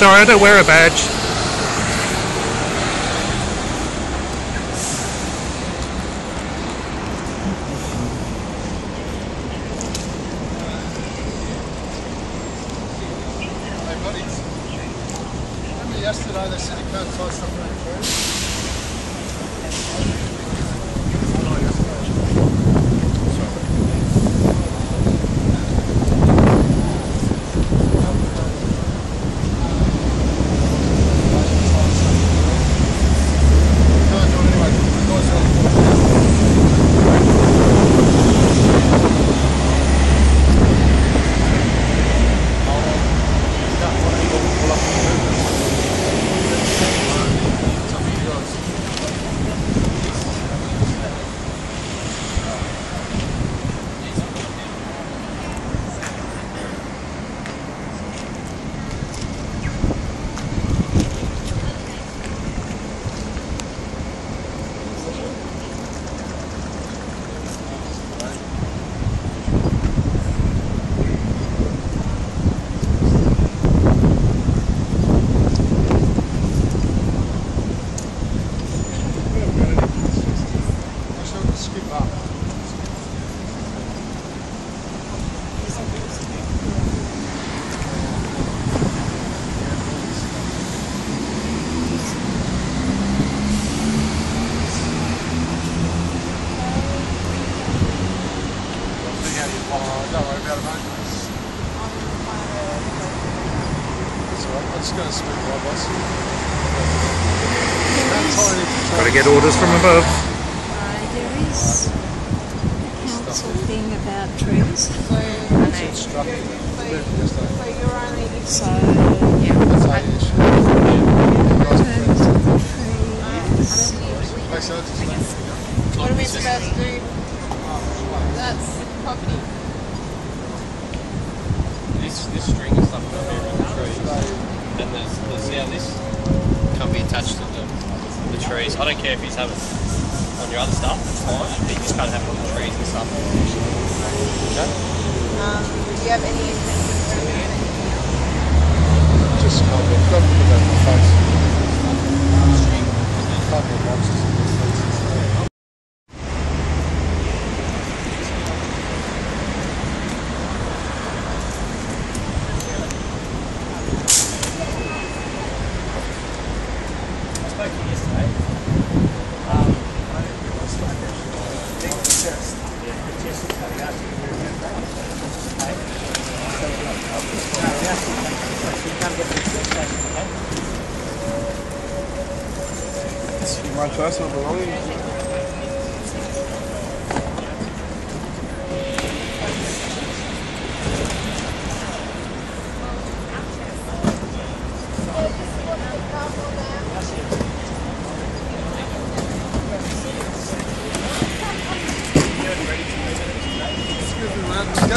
Sorry, I don't wear a badge. Hey buddies, remember yesterday they said you can't tie stuff around trees? Can't do it anyway, 'cause the guys are on the floor. It's up to you guys. I should skip up. Oh, don't worry about it, mate. That's all right. I'm just going to speak my boss. Don't tie anything. Gotta get orders from above. Uh, is a council thing about trees. So so is. Isn't what are we supposed to do? That's property. This this string and stuff up here in the trees. Then there's there's yeah this can't be attached to the the trees. I don't care if have it on your other stuff, that's fine. But you just can't have it on the trees and stuff. Okay? Um, do you have any intention of doing anything? Just cover it. Don't put it on the face. Cover the boxes and the fences. My personal belongings.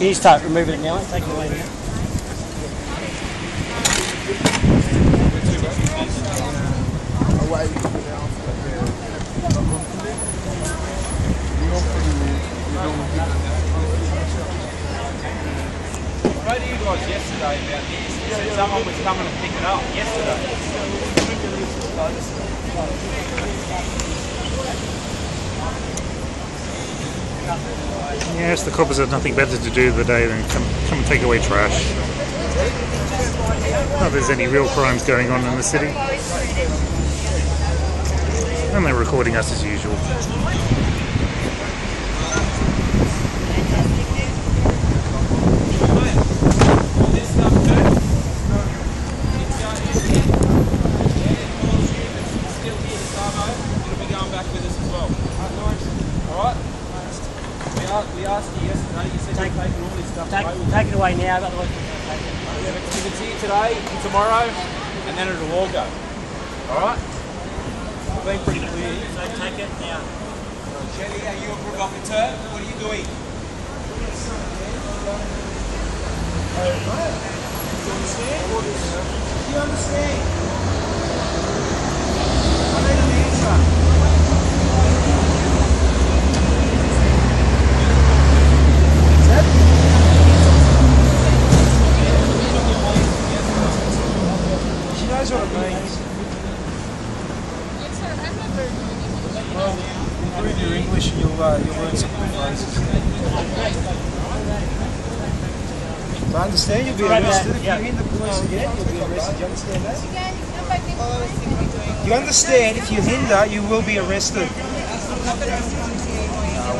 Can you start removing it now? Take it away now. To you guys yesterday about this. Said someone was coming to pick it up yesterday. Yes, the coppers have nothing better to do the day than come, come and take away trash. Not there's any real crimes going on in the city. And they're recording us as usual. This stuff too. Still here, Sabo. It'll be going back with us as well. Alright? We are take, take, take it away now, otherwise we're going to take it. Yeah, but if it's here today, and tomorrow, and then it'll all go. Alright? I've been pretty clear. So take it now. Shelly, are you a provocateur? What are you doing? Do you understand? I need an answer. She knows what it means. Improve your English and you'll, uh, you'll learn some good phrases. So I understand you'll be arrested. If you hit the police again, you'll be arrested. You understand that? You understand if you hinder, you will be arrested. No,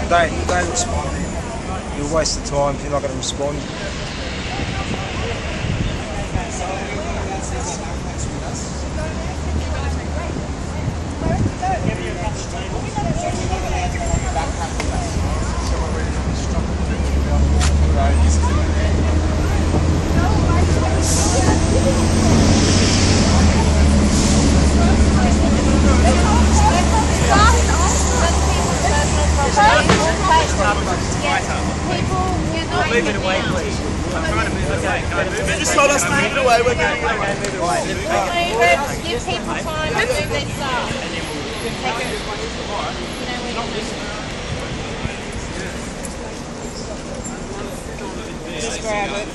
don't, don't respond. You'll waste the time if you're not going to respond. Move it away, please. Just told us to move it away. We're going Give people time to move their stuff. Just grab it.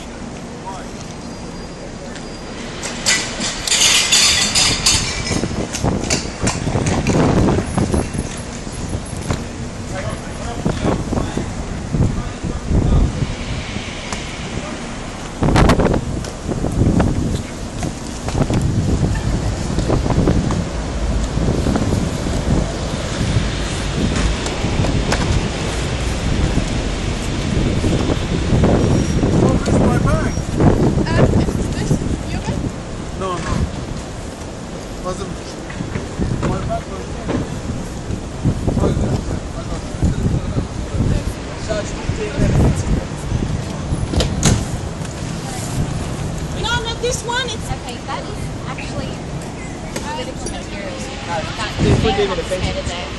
No, no. Wasn't. My back was. No, no, this one, it's okay. That is actually political materials. That is confiscated there.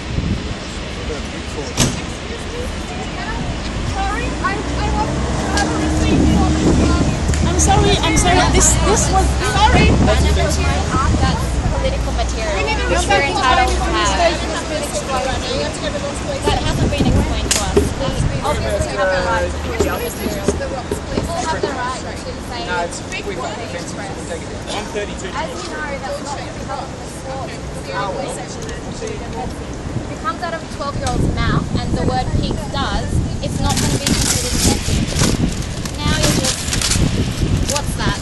Sorry, I, I have a receipt for this I'm sorry, I'm sorry. This this was Sorry. That's political material. Which we're entitled to have. That hasn't been explained to us. We obviously have right to use our material. We all have the right to say No, it's we got offensive. We'll take it down. 132. As you know, that's not developed in the. If it comes out of a 12 year old's mouth and the word pig does, it's not going to be considered offensive. Now you're just, what's that?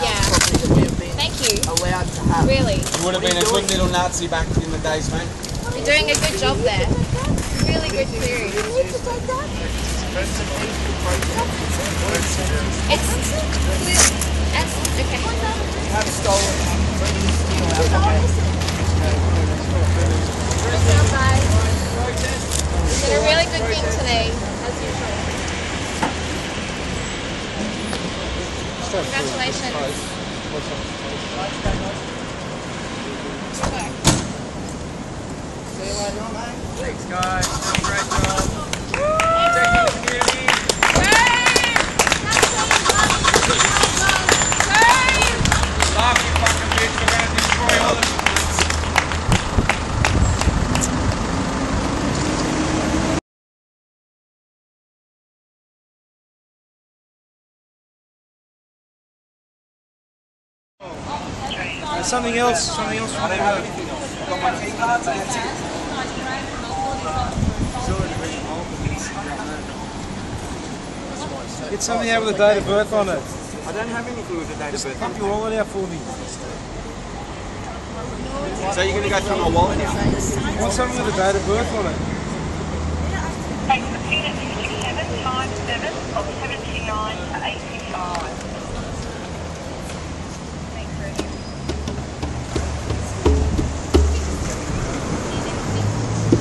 Yeah. property that we have been Thank you. allowed to have. Really. You would have been a good little Nazi back in the days, mate. You're doing a good job there. Really good theory. It's, it's okay. Have stolen. You did a really good thing today, as usual. Congratulations. Thanks, guys. Something else, something else. I don't have anything else. I've got my key cards and that's it. Get something out with a date of birth on it. I don't have anything with the date of birth. Pump your wallet out for me. So you're going to go through my wallet now? I want something with a date of birth on it. Thanks for unit 6757 of 79 to 85.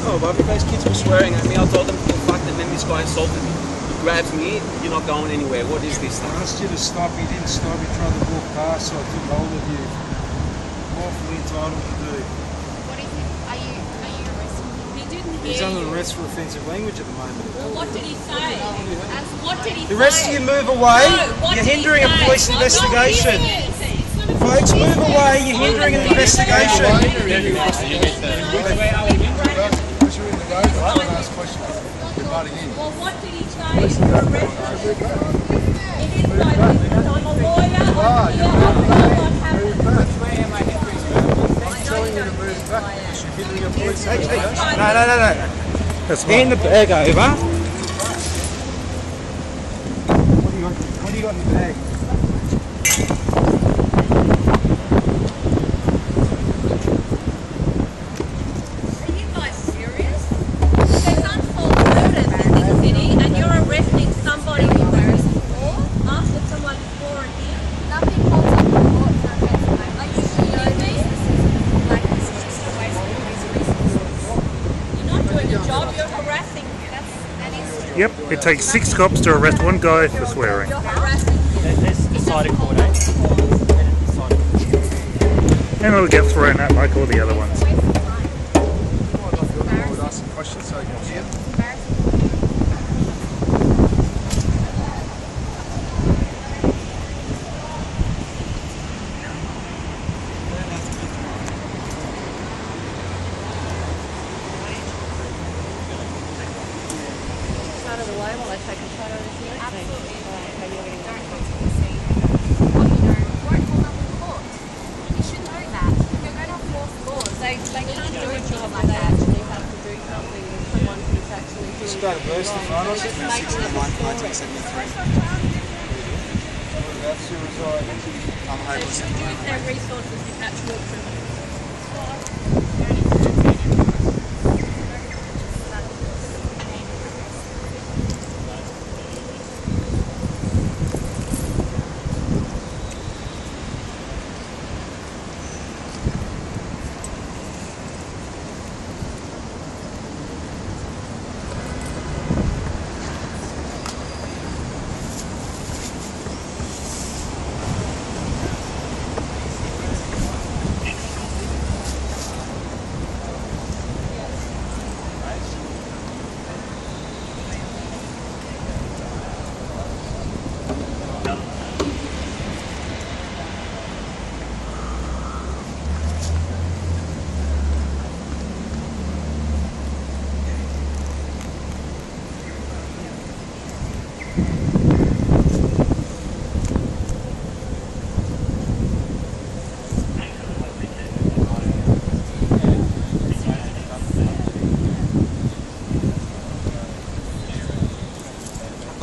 Oh, but those kids were swearing at me. I told them the fact them, then this guy assaulted me. He grabs me. You're not going anywhere. What is this I asked you to stop, you didn't stop, you tried to walk past, so I took hold of you. Lawfully entitled to do. What is it? Are you are you arresting him? He didn't He's hear under arrest for offensive language at the moment. Well, what did he say? As what did he The rest say? of you move away. No, You're hindering a police Well, investigation. no, he is. Folks, move away. You're hindering an investigation. Well, what did he is no no, no, the bag over. What do you got? What do you got in the bag? Are you guys serious? There's untold murders in this city, and you're arresting somebody who was after someone before and here. Nothing holds up the court for offensive language. Are you kidding me? Like this is just a waste of his resources. You're not doing your job. You're harassing. That's Yep, it takes six cops to arrest one guy for swearing. You're harassing him. Let's decide a court? Let it decide. And it'll get thrown out like all the other ones. waste of time. Out of the way while I take a photo of this here. Absolutely. Maybe you're getting Don't hold to the scene. What you know won't hold up in court. You should know that. You're going to force laws. They, they You can't need do to a things job like like they that. actually have to do something with someone who's actually doing Just got a burst in front of us. Just making up a story. 1973. That's your reside. I'm homeless. Use their resources if that's your privilege.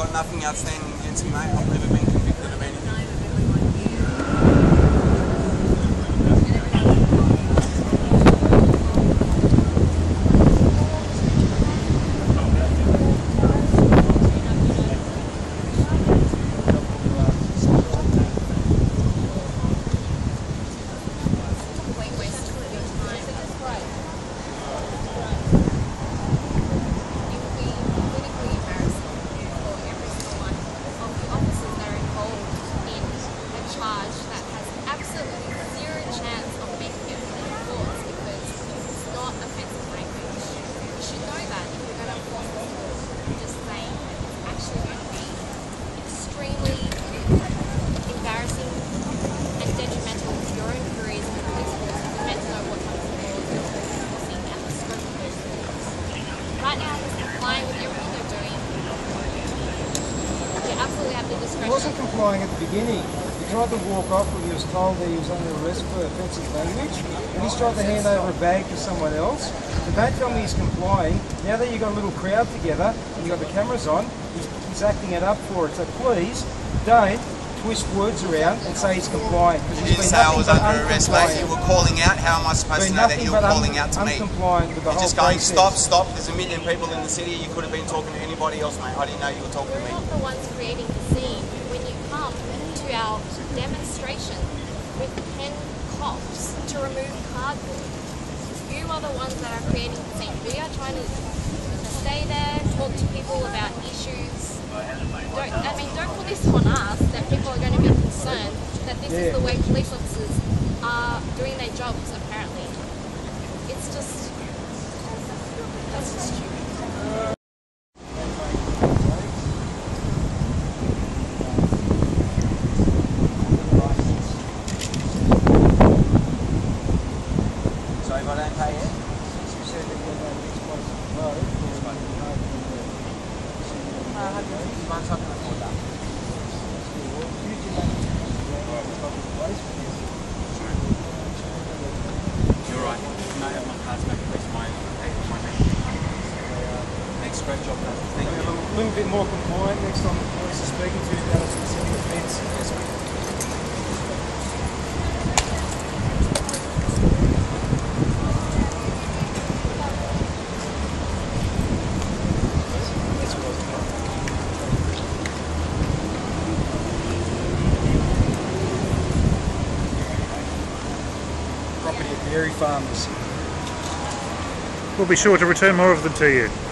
Got nothing outstanding against me, mate. I've never been convicted of anything. complete waste of your time. It would be politically embarrassing for every single one of the officers that are involved in a charge that has absolutely zero chance of making it through the courts because it's not offensive language. You should know that if you're going to enforce this law. I'm just saying that it's actually going to be extremely embarrassing and detrimental to your own careers in the police force. You're meant to know what types of laws you're enforcing and the scope of those laws. Right now, he's complying with everything they're doing. You absolutely have the He discretion. Wasn't at the beginning. He tried to walk off when he was told that he was under arrest for offensive language. And he's tried to hand over a bag to someone else. So don't tell me he's complying. Now that you've got a little crowd together and you've got the cameras on, he's, he's acting it up for it. So please don't twist words around and say he's complying. Because You didn't been say I was under arrest, mate. You were calling out. How am I supposed Been to know that you were calling out to me? uncompliant with the You're whole just going, process. stop, stop. There's a million people in the city. You could have been talking to anybody else, mate. I didn't know you were talking to We're me demonstration with pen cops to remove cardboard. You are the ones that are creating the scene. We are trying to stay there, talk to people about issues. Don't, I mean, don't put this on us that people are going to be concerned that this yeah. is the way police officers are doing their jobs, apparently. It's just, that's just stupid. farmers. We'll be sure to return more of them to you.